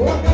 What?